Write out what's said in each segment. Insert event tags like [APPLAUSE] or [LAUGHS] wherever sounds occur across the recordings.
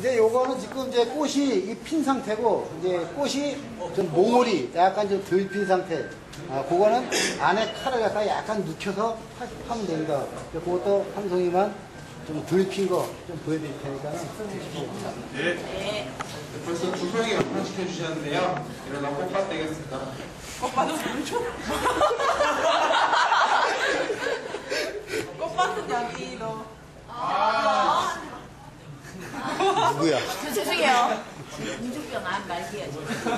이제 요거는 지금 이제 꽃이 이핀 상태고 이제 꽃이 좀 몽골이 약간 좀 덜 핀 상태. 아, 그거는 안에 칼을 갖다 약간 눕혀서 파- 파면 됩니다. 이제 그것도 한 송이만 좀 덜 핀 거 좀 보여드릴 테니까는 드시고. 네. 벌써 두 명이 완성시켜 주셨는데요. 이러다 꽃밭 되겠습니다. 꽃밭은 뭐죠? [LAUGHS] 꽃밭은 여기로. 누구야? 저 죄송해요. 공주병 암 말기야.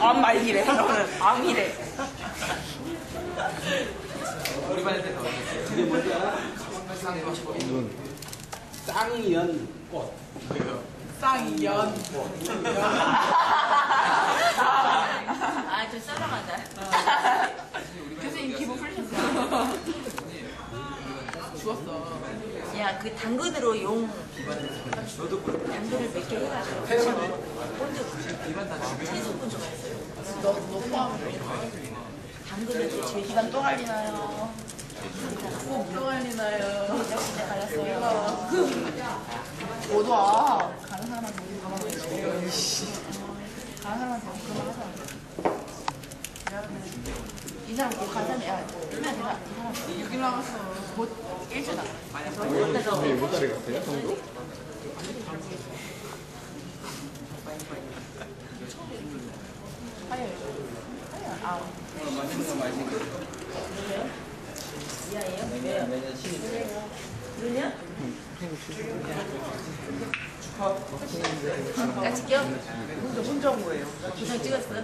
암 말기래. 오늘 암이래. 우리 반에 때 이게 뭔가 쌍연 꽃. 쌍연. 아, 좀 썰렁하다. 교수님 기분 풀리셨어요? 죽었어. [LAUGHS] 야, 그 당근으로 용. 당근을 몇개 해가지고. 본적 채소 본적 있어요. 너, 너. 당근을 또 제일 기간 또 갈리나요? 꼭또 갈리나요? 진짜 갈랐어요. 못 와. 가는 사람한테 가만 있어. 가는 사람한테 그만 하자. 이 사람 곧 가자면, 야, 얼마나 되나? 이 사람. 6일 남았어. 곧 일주일 남았어. 네, 몇 달에 갔어요? 정도? 화요일. 화요일. 아, 이하예요? 왜요? 매년 신입. 그러냐? 같이 껴? 혼정구예요. 기상 찍었어?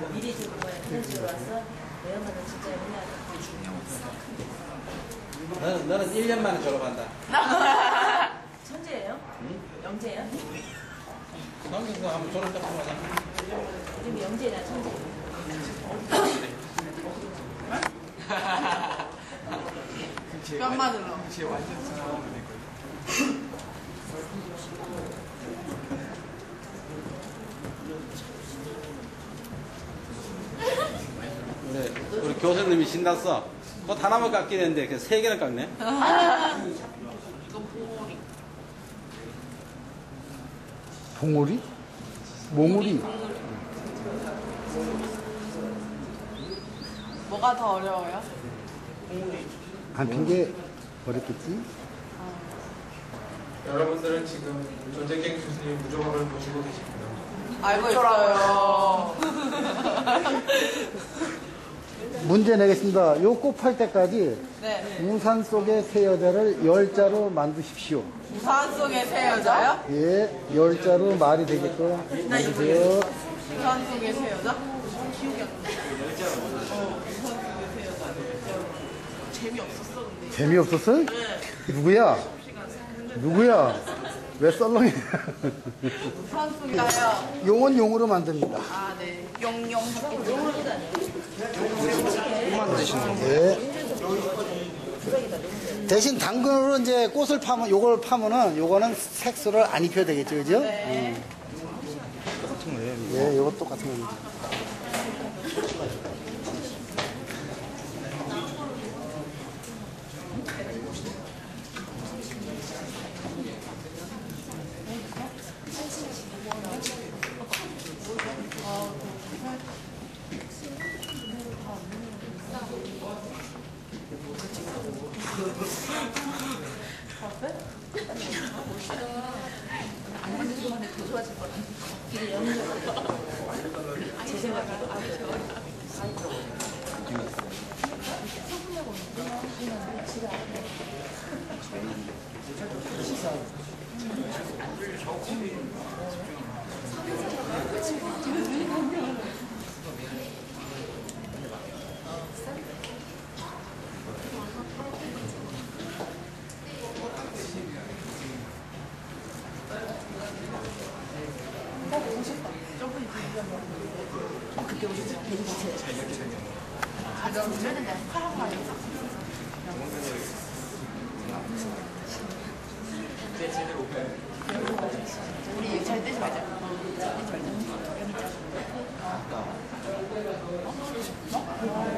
응. 미리 들고 왔어? 내 엄마는 진짜 옛날에 나는, 나는 1년 만에 졸업한다. [LAUGHS] 천재예요? 영재예요? 성경도 한번 졸업 좀 하자. 요즘 영재나 천재. 뺨 맞으러. 우리, 교수님이 신났어. 꽃 하나만 깎이는데 그세 개나 깎네. 이거 보리. 봉오리? 몽오리? 뭐가 더 어려워요? 안핀게 어렵겠지? 여러분들은 지금 전재경 교수님 무조각을 보시고 계십니다. 알고 있어요. [LAUGHS] 문제 내겠습니다. 요꽃팔 때까지 네. 우산 속의 새 여자를 열자로 만드십시오. 우산 속에 새 여자요? 예, 열자로 말이 만드세요. 우산 속에 새 여자? 기억이 안 나. 어, 우산 속에 새 여자. 재미없었어, 근데. 재미없었어? 누구야? 누구야? 왜 썰렁해? 우산 속에 나요. 용은 용으로 만듭니다. 아, 네. 용용. 예. 대신 당근으로 이제 꽃을 파면, 요걸 파면은, 요거는 색소를 안 입혀야 되겠죠, 그죠? 네. 똑같은 거예요. 예, 요거 똑같은 겁니다. 좋아질 거라. 되게 연적으로. 제 생각에 아니죠. 소분하고 그냥 지가 시사. 우리 여기 잘 떼지 말자. 떼지 말자.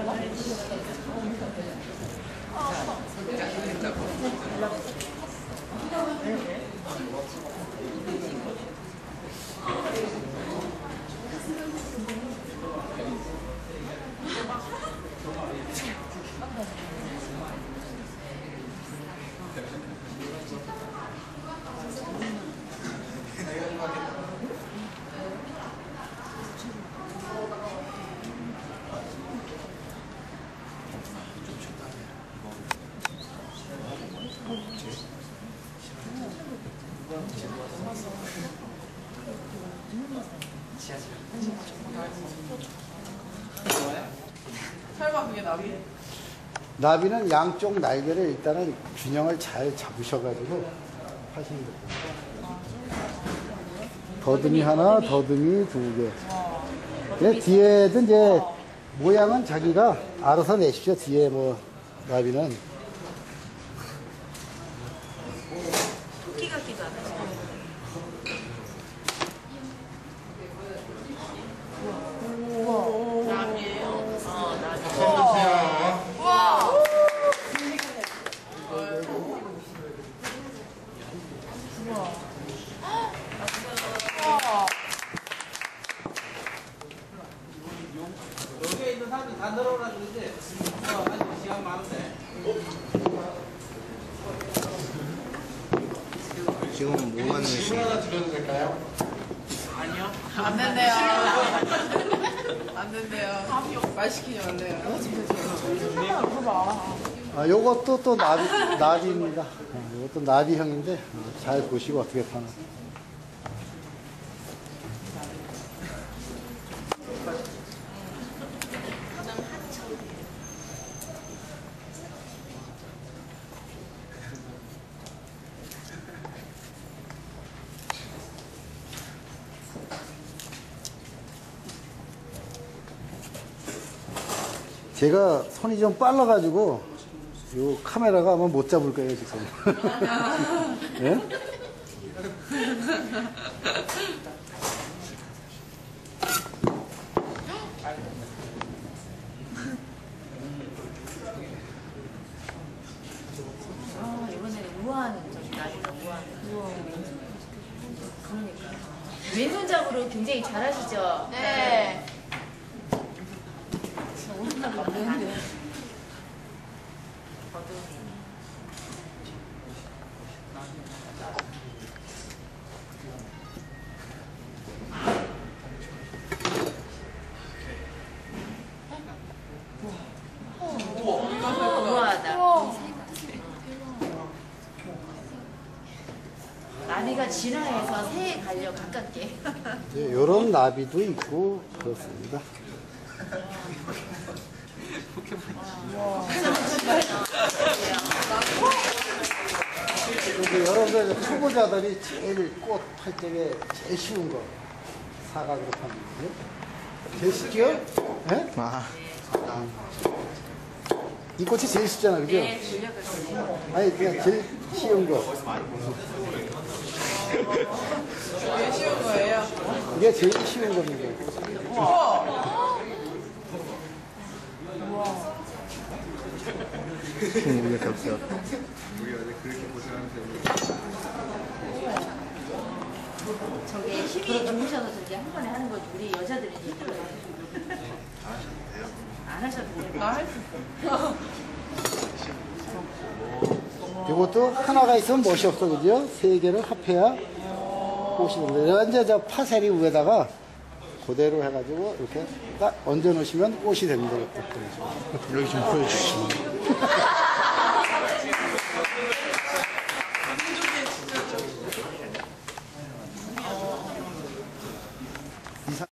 설마 그게 나비? 나비는 양쪽 날개를 일단은 균형을 잘 잡으셔가지고 하시는 거예요. 더듬이 하나, 더듬이 두 개. 근데 뒤에든 이제 모양은 자기가 알아서 내시죠. 뒤에 뭐 나비는. 그러지? 어, 아직 시간 많은데. 지금 뭐 하는 분 하나 드려도 될까요? 아니요. 안 된대요. 안 된대요. 말 시키지 말래요. 아, 요것도 또 나비, 나비입니다. 아, 요것도 나비형인데 어, 잘 보시고 어떻게 파나. 제가 손이 좀 빨라가지고 요 카메라가 아마 못 잡을 거예요 지금. [LAUGHS] 예? 아, 이번에는 우아한 좀 나비가 우아한. 그러니까. 왼손잡으로 굉장히 잘하시죠? 네. 나비가 진화해서 새에 갈려 가깝게. 이런 예, 나비도 있고 그렇습니다. [LAUGHS] 여러분들 초보자들이 제일 꽃팔 때에 제일 쉬운 거 사각으로 파는 거예요. 제일 쉽죠? 예? 아, 이 꽃이 제일 쉽잖아, 그죠? 네, 아니 그냥 제일 쉬운 거. 되게 쉬운 거예요. 이게 제일 쉬운 겁니다. 우와! 이렇게 없어요. 저게 힘이 좋으셔서 저게 한 번에 하는 거지. 우리 여자들은 힘들어요. 안 하셔도 돼요. 나할수 있어. 이것도 하나가 있으면 멋이 없어, 그죠? 세 개를 합해야 꽃이. 내가 이제 저 파세리 위에다가 그대로 해가지고 이렇게 딱 얹어 놓으시면 꽃이 됩니다. 여기 좀 보여주시면. [LAUGHS]